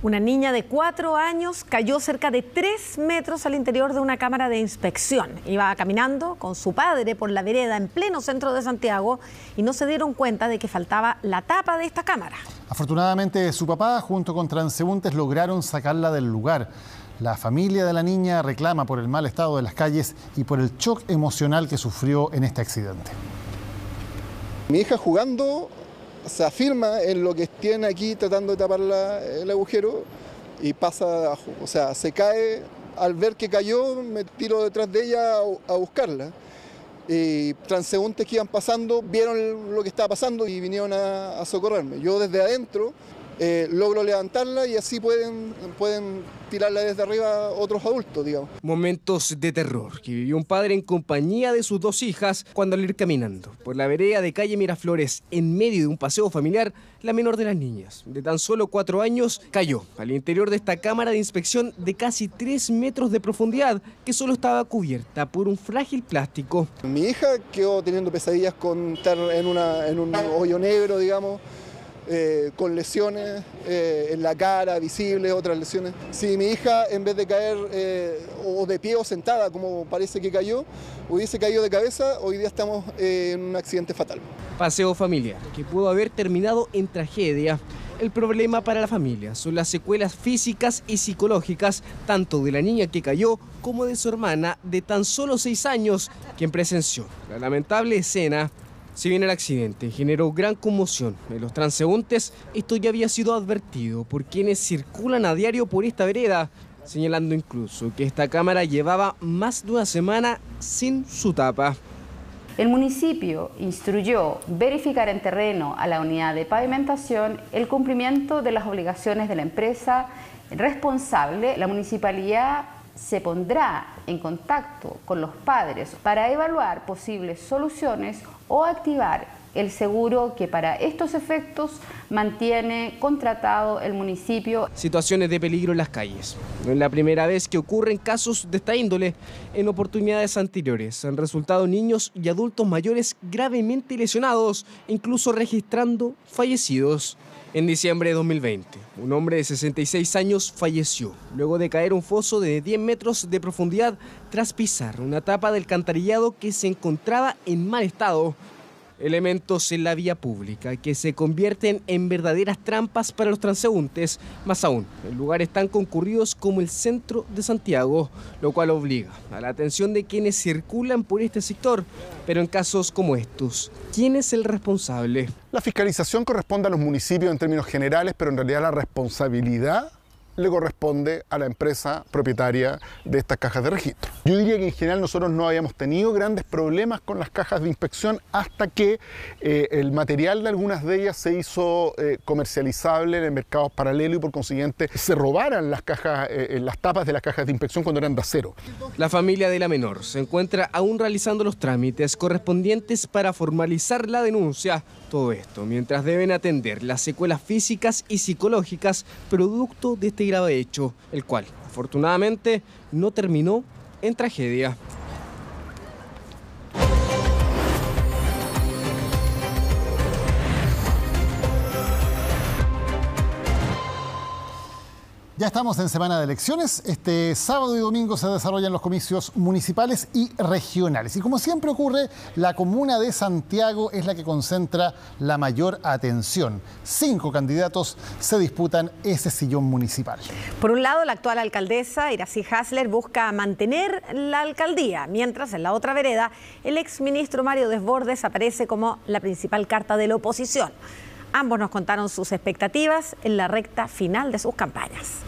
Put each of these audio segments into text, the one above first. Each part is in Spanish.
Una niña de cuatro años cayó cerca de tres metros al interior de una cámara de inspección. Iba caminando con su padre por la vereda en pleno centro de Santiago y no se dieron cuenta de que faltaba la tapa de esta cámara. Afortunadamente, su papá junto con transeúntes lograron sacarla del lugar. La familia de la niña reclama por el mal estado de las calles y por el shock emocional que sufrió en este accidente. Mi hija jugando se afirma en lo que tiene aquí tratando de tapar el agujero y pasa abajo. O sea, se cae, al ver que cayó, me tiro detrás de ella a, buscarla. Y transeúntes que iban pasando vieron lo que estaba pasando y vinieron a socorrerme. Yo desde adentro eh, logro levantarla y así pueden, pueden tirarla desde arriba otros adultos, digamos. Momentos de terror que vivió un padre en compañía de sus dos hijas cuando al ir caminando por la vereda de calle Miraflores en medio de un paseo familiar, la menor de las niñas, de tan solo cuatro años, cayó al interior de esta cámara de inspección de casi tres metros de profundidad que solo estaba cubierta por un frágil plástico. Mi hija quedó teniendo pesadillas con estar en, una, en un hoyo negro, digamos. Eh, con lesiones eh, en la cara, visibles, otras lesiones. Si mi hija, en vez de caer eh, o de pie o sentada, como parece que cayó, hubiese caído de cabeza, hoy día estamos en un accidente fatal. Paseo familiar, que pudo haber terminado en tragedia. El problema para la familia son las secuelas físicas y psicológicas, tanto de la niña que cayó como de su hermana de tan solo seis años, quien presenció la lamentable escena si bien el accidente generó gran conmoción en los transeúntes, esto ya había sido advertido por quienes circulan a diario por esta vereda, señalando incluso que esta cámara llevaba más de una semana sin su tapa. El municipio instruyó verificar en terreno a la unidad de pavimentación el cumplimiento de las obligaciones de la empresa responsable. La municipalidad se pondrá en contacto con los padres para evaluar posibles soluciones o activar el seguro que para estos efectos mantiene contratado el municipio. Situaciones de peligro en las calles. No es la primera vez que ocurren casos de esta índole. En oportunidades anteriores han resultado niños y adultos mayores gravemente lesionados, incluso registrando fallecidos. En diciembre de 2020, un hombre de 66 años falleció luego de caer un foso de 10 metros de profundidad tras pisar una tapa del cantarillado que se encontraba en mal estado elementos en la vía pública que se convierten en verdaderas trampas para los transeúntes, más aún en lugares tan concurridos como el centro de Santiago, lo cual obliga a la atención de quienes circulan por este sector. Pero en casos como estos, ¿quién es el responsable? La fiscalización corresponde a los municipios en términos generales, pero en realidad la responsabilidad le corresponde a la empresa propietaria de estas cajas de registro. Yo diría que en general nosotros no habíamos tenido grandes problemas con las cajas de inspección hasta que eh, el material de algunas de ellas se hizo eh, comercializable en el mercado paralelo y por consiguiente se robaran las cajas, eh, las tapas de las cajas de inspección cuando eran de acero. La familia de la menor se encuentra aún realizando los trámites correspondientes para formalizar la denuncia. Todo esto mientras deben atender las secuelas físicas y psicológicas producto de este grave hecho, el cual afortunadamente no terminó en tragedia. Ya estamos en semana de elecciones. Este sábado y domingo se desarrollan los comicios municipales y regionales. Y como siempre ocurre, la comuna de Santiago es la que concentra la mayor atención. Cinco candidatos se disputan ese sillón municipal. Por un lado, la actual alcaldesa, Iracy Hasler, busca mantener la alcaldía, mientras en la otra vereda, el exministro Mario Desbordes aparece como la principal carta de la oposición. Ambos nos contaron sus expectativas en la recta final de sus campañas.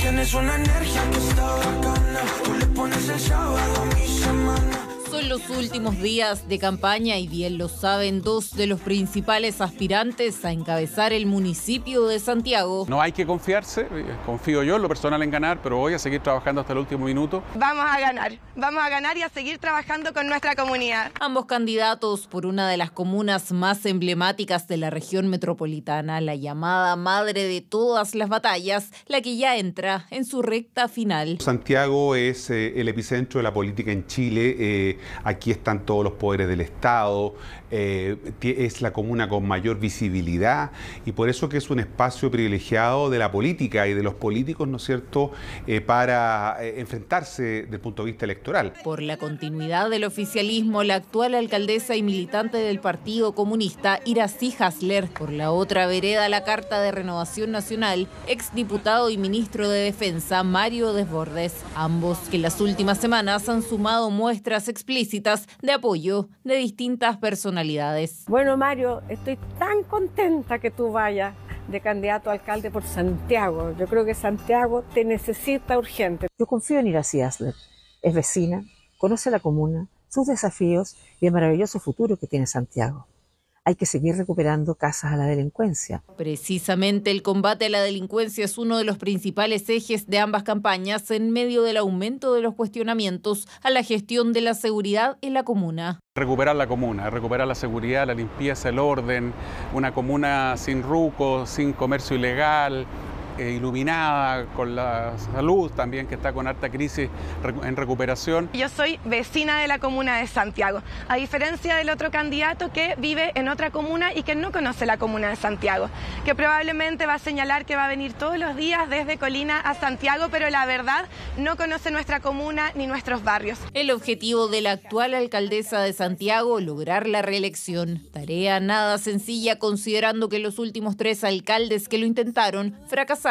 Tienes una energía que está bacana, tú le pones el sábado a mi semana. Son los últimos días de campaña y bien lo saben dos de los principales aspirantes a encabezar el municipio de Santiago. No hay que confiarse, eh, confío yo en lo personal en ganar, pero voy a seguir trabajando hasta el último minuto. Vamos a ganar, vamos a ganar y a seguir trabajando con nuestra comunidad. Ambos candidatos por una de las comunas más emblemáticas de la región metropolitana, la llamada madre de todas las batallas, la que ya entra en su recta final. Santiago es eh, el epicentro de la política en Chile. Eh, aquí están todos los poderes del Estado, eh, es la comuna con mayor visibilidad y por eso que es un espacio privilegiado de la política y de los políticos, ¿no es cierto?, eh, para eh, enfrentarse desde el punto de vista electoral. Por la continuidad del oficialismo, la actual alcaldesa y militante del Partido Comunista, Iracy Hasler, por la otra vereda, la Carta de Renovación Nacional, exdiputado y ministro de Defensa, Mario Desbordes, ambos que en las últimas semanas han sumado muestras explícitas de apoyo de distintas personalidades bueno, Mario, estoy tan contenta que tú vayas de candidato a alcalde por Santiago. Yo creo que Santiago te necesita urgente. Yo confío en Iracy Asler. Es vecina, conoce la comuna, sus desafíos y el maravilloso futuro que tiene Santiago hay que seguir recuperando casas a la delincuencia. Precisamente el combate a la delincuencia es uno de los principales ejes de ambas campañas en medio del aumento de los cuestionamientos a la gestión de la seguridad en la comuna. Recuperar la comuna, recuperar la seguridad, la limpieza, el orden, una comuna sin rucos, sin comercio ilegal, eh, iluminada, con la salud también que está con alta crisis en recuperación. Yo soy vecina de la comuna de Santiago, a diferencia del otro candidato que vive en otra comuna y que no conoce la comuna de Santiago, que probablemente va a señalar que va a venir todos los días desde Colina a Santiago, pero la verdad no conoce nuestra comuna ni nuestros barrios. El objetivo de la actual alcaldesa de Santiago, lograr la reelección. Tarea nada sencilla considerando que los últimos tres alcaldes que lo intentaron fracasaron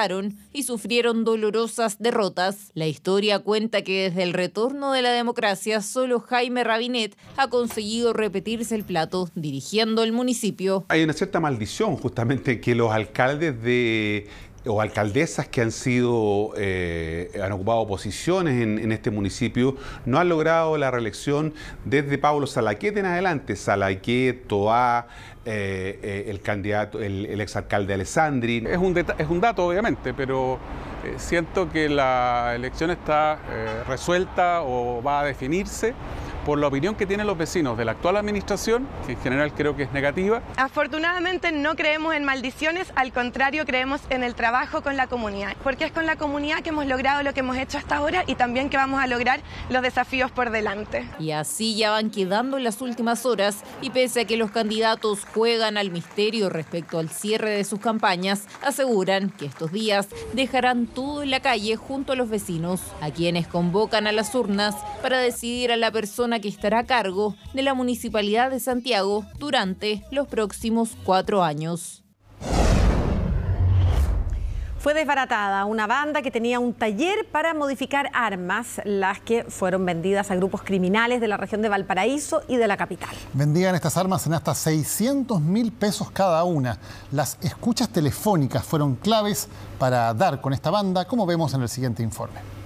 y sufrieron dolorosas derrotas. La historia cuenta que desde el retorno de la democracia solo Jaime Rabinet ha conseguido repetirse el plato dirigiendo el municipio. Hay una cierta maldición justamente que los alcaldes de o alcaldesas que han sido eh, han ocupado posiciones en, este municipio no han logrado la reelección desde Pablo Salaquet en adelante. Salaquet, Toá, eh, eh, el candidato, el, exalcalde Alessandri. Es un, es un dato, obviamente, pero siento que la elección está resuelta o va a definirse por la opinión que tienen los vecinos de la actual administración, que en general creo que es negativa. Afortunadamente no creemos en maldiciones, al contrario creemos en el trabajo con la comunidad, porque es con la comunidad que hemos logrado lo que hemos hecho hasta ahora y también que vamos a lograr los desafíos por delante. Y así ya van quedando las últimas horas y pese a que los candidatos juegan al misterio respecto al cierre de sus campañas, aseguran que estos días dejarán todo en la calle junto a los vecinos, a quienes convocan a las urnas para decidir a la persona que estará a cargo de la Municipalidad de Santiago durante los próximos cuatro años. Fue desbaratada una banda que tenía un taller para modificar armas, las que fueron vendidas a grupos criminales de la región de Valparaíso y de la capital. Vendían estas armas en hasta 600 mil pesos cada una. Las escuchas telefónicas fueron claves para dar con esta banda, como vemos en el siguiente informe.